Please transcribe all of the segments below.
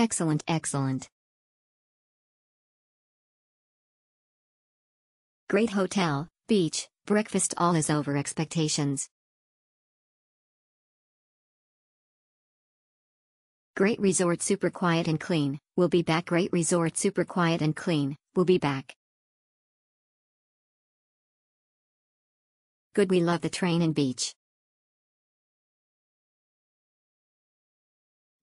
Excellent, excellent. Great hotel, beach, breakfast all is over expectations. Great resort super quiet and clean, we'll be back great resort super quiet and clean, we'll be back. Good we love the train and beach.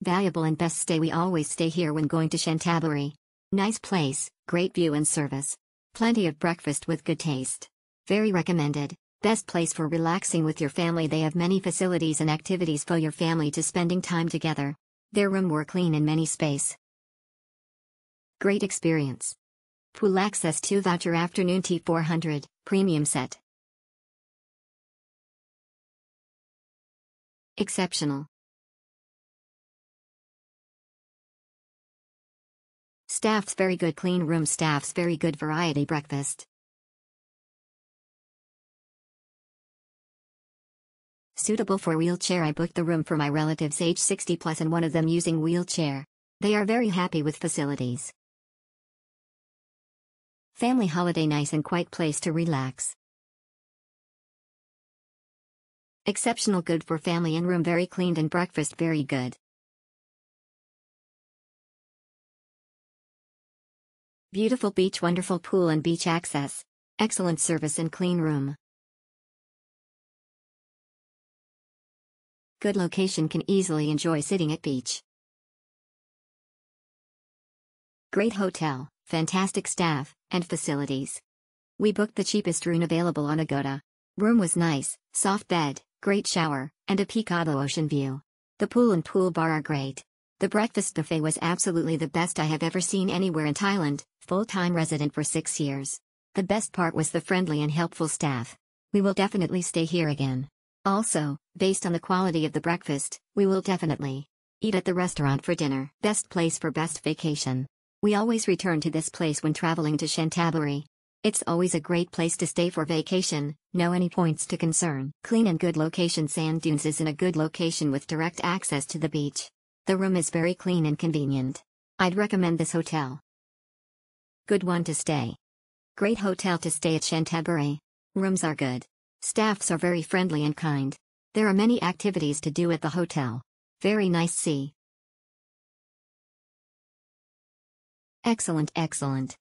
Valuable and best stay we always stay here when going to Chanthaburi. Nice place, great view and service. Plenty of breakfast with good taste. Very recommended. Best place for relaxing with your family they have many facilities and activities for your family to spending time together. Their room were clean and many space. Great experience. Pool access 2 voucher afternoon tea 400, premium set. Exceptional. Staff's very good clean room staff's very good variety breakfast. Suitable for wheelchair I booked the room for my relatives age 60 plus and one of them using wheelchair. They are very happy with facilities. Family holiday nice and quiet place to relax. Exceptional good for family and room very cleaned and breakfast very good. Beautiful beach wonderful pool and beach access. Excellent service and clean room. Good location can easily enjoy sitting at beach. Great hotel, fantastic staff, and facilities. We booked the cheapest room available on Agoda. Room was nice, soft bed, great shower, and a Picado ocean view. The pool and pool bar are great. The breakfast buffet was absolutely the best I have ever seen anywhere in Thailand, full-time resident for six years. The best part was the friendly and helpful staff. We will definitely stay here again. Also, based on the quality of the breakfast, we will definitely eat at the restaurant for dinner. Best place for best vacation. We always return to this place when traveling to Chanthaburi. It's always a great place to stay for vacation, no any points to concern. Clean and good location Sand Dunes is in a good location with direct access to the beach. The room is very clean and convenient. I'd recommend this hotel. Good one to stay. Great hotel to stay at Chanthaburi. Rooms are good. Staffs are very friendly and kind. There are many activities to do at the hotel. Very nice sea. Excellent, excellent.